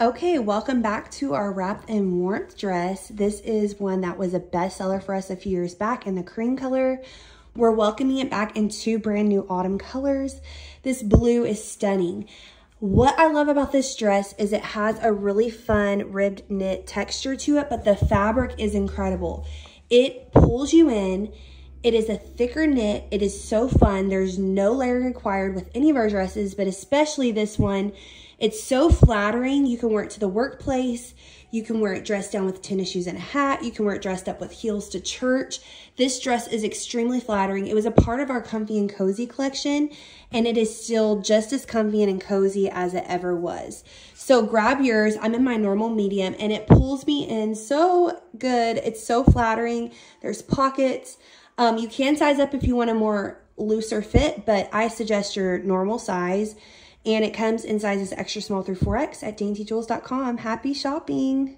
Okay, welcome back to our Wrapped in Warmth dress. This is one that was a bestseller for us a few years back in the cream color. We're welcoming it back in two brand new autumn colors. This blue is stunning. What I love about this dress is it has a really fun ribbed knit texture to it, but the fabric is incredible. It pulls you in. It is a thicker knit. It is so fun. There's no layering required with any of our dresses, but especially this one. It's so flattering. You can wear it to the workplace. You can wear it dressed down with tennis shoes and a hat. You can wear it dressed up with heels to church. This dress is extremely flattering. It was a part of our comfy and cozy collection, and it is still just as comfy and cozy as it ever was. So grab yours. I'm in my normal medium, and it pulls me in so good. It's so flattering. There's pockets. Um, you can size up if you want a more looser fit, but I suggest your normal size. And it comes in sizes extra small through 4X at daintyjewells.com. Happy shopping!